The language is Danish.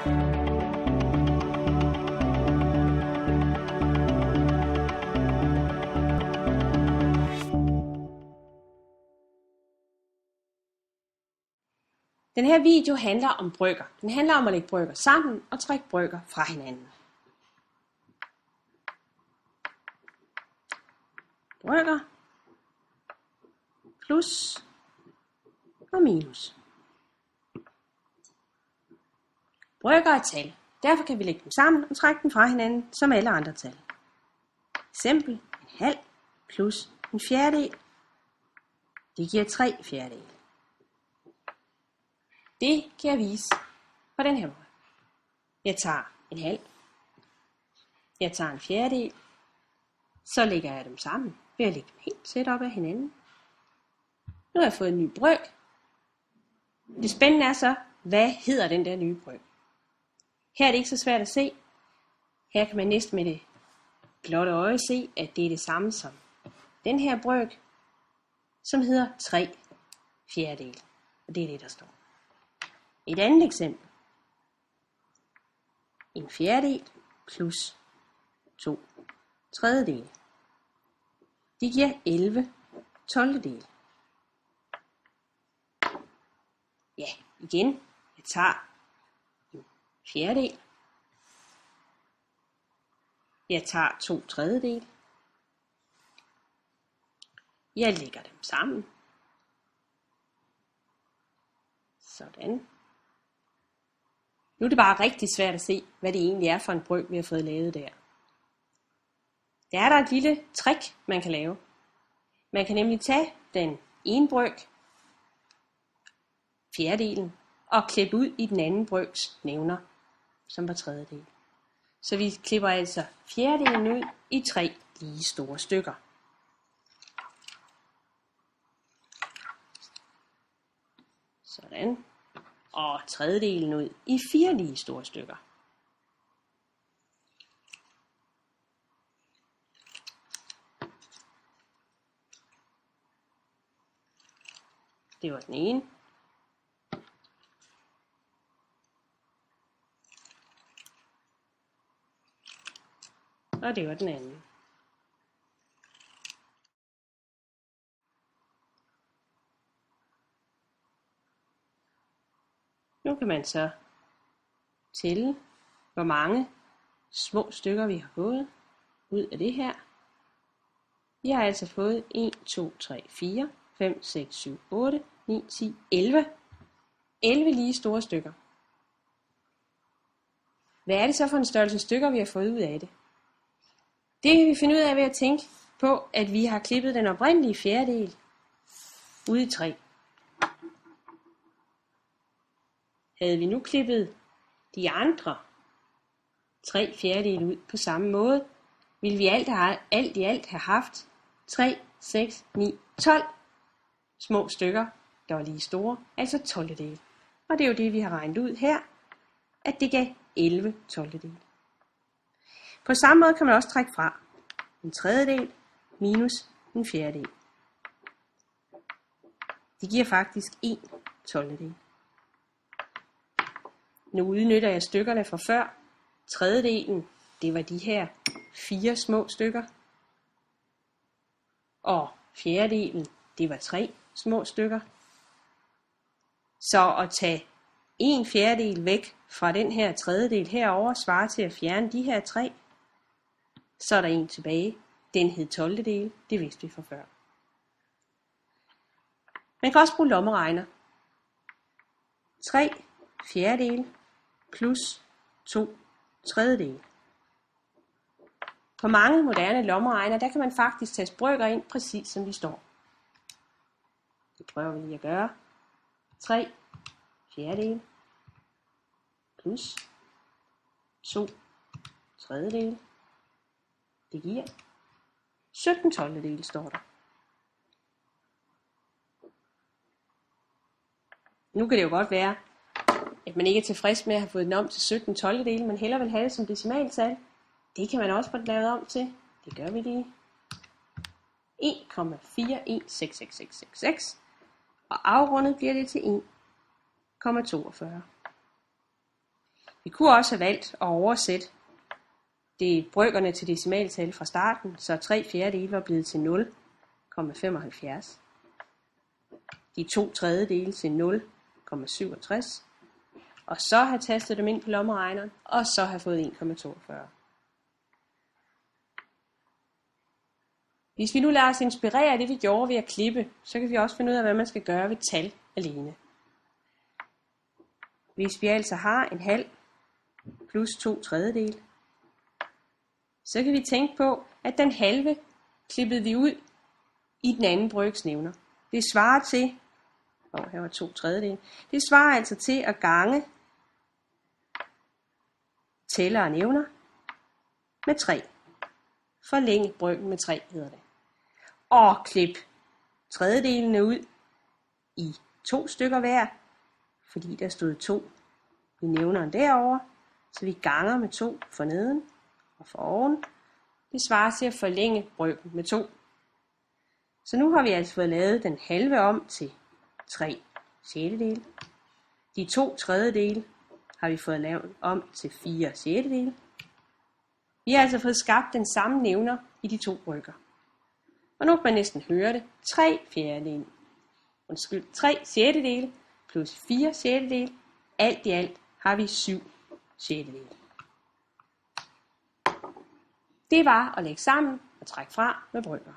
Den her video handler om brygger. Den handler om at lægge brygger sammen og trække brygger fra hinanden. Brygger plus og minus. Brygger er tal. Derfor kan vi lægge dem sammen og trække dem fra hinanden som alle andre tal. Eksempel en halv plus en fjerdedel. Det giver 3 fjerdedel. Det kan jeg vise på den her måde. Jeg tager en halv. Jeg tager en fjerdedel. Så lægger jeg dem sammen ved at lægge dem helt tæt op af hinanden. Nu har jeg fået en ny brøk. Det spændende er så, hvad hedder den der nye brøk? Her er det ikke så svært at se. Her kan man næsten med det blotte øje se, at det er det samme som den her brøk, som hedder 3 fjerdedel. Og det er det, der står. Et andet eksempel. En fjerdedel plus 2 tredjedele. Det giver 11 tolvdele. Ja, igen. Jeg tager fjerdedel. Jeg tager to tredjedel. Jeg lægger dem sammen. Sådan. Nu er det bare rigtig svært at se, hvad det egentlig er for en brøk, vi har fået lavet der. Der er der et lille trick, man kan lave. Man kan nemlig tage den ene brøk, fjerdedelen, og klippe ud i den anden brøks nævner, som var tredjedel. Så vi klipper altså fjerdedelen ud i tre lige store stykker. Sådan og tredjedelen ud i fire lige store stykker. Det var den ene. Og det var den anden. Nu kan man så tælle, hvor mange små stykker vi har fået ud af det her. Vi har altså fået 1, 2, 3, 4, 5, 6, 7, 8, 9, 10, 11. 11 lige store stykker. Hvad er det så for en størrelse stykker, vi har fået ud af det? Det kan vi finde ud af ved at tænke på, at vi har klippet den oprindelige fjerdedel ud i tre. Havde vi nu klippet de andre tre fjerdedele ud på samme måde, ville vi alt, have, alt i alt have haft 3, 6, 9, 12 små stykker, der var lige store, altså 12 dele. Og det er jo det, vi har regnet ud her, at det gav 11 12 dele. På samme måde kan man også trække fra en tredjedel minus en fjerdedel. Det giver faktisk 1 12. Nu udnytter jeg stykkerne fra før. Tredjedelen, det var de her fire små stykker. Og fjerdedelen, det var tre små stykker. Så at tage en fjerdedel væk fra den her tredjedel herover svarer til at fjerne de her tre. Så er der en tilbage. Den hed 12. del. Det vidste vi fra før. Man kan også bruge lommeregner. 3 fjerdedele plus 2 tredjedele. På mange moderne lommeregner, der kan man faktisk tage brøker ind, præcis som de står. Det prøver vi lige at gøre. 3 fjerdedele plus 2 tredjedele. Det giver 17 tolvdele, står der. Nu kan det jo godt være, at man ikke er tilfreds med at have fået den om til 17 12 dele, men hellere vil have det som decimaltal. Det kan man også få det lavet om til. Det gør vi lige. E 1,416666. E Og afrundet bliver det til e 1,42. Vi kunne også have valgt at oversætte det brøkerne til decimaltal fra starten, så 3 fjerdedele var blevet til 0,75. De to tredjedele til 0,67. Og så have tastet dem ind på lommeregneren, og så have fået 1,42. Hvis vi nu lader os inspirere af det, vi gjorde ved at klippe, så kan vi også finde ud af, hvad man skal gøre ved tal alene. Hvis vi altså har en halv plus to tredjedel, så kan vi tænke på, at den halve klippede vi ud i den anden brøksnævner. Det svarer til, og oh, her var to tredjedele, det svarer altså til at gange tæller og nævner med 3. Forlænge brøken med 3 hedder det. Og klip tredjedelene ud i to stykker hver, fordi der stod to i nævneren derover, så vi ganger med to for neden og for oven. Det svarer til at forlænge brøken med 2. Så nu har vi altså fået lavet den halve om til 3 sjettedele. De to tredjedele har vi fået lavet om til 4 sjettedele. Vi har altså fået skabt den samme nævner i de to brygger. Og nu kan man næsten høre det. 3 fjerdedele. Undskyld, 3 sjettedele plus 4 sjettedele. Alt i alt har vi 7 sjettedele. Det var at lægge sammen og trække fra med brygger.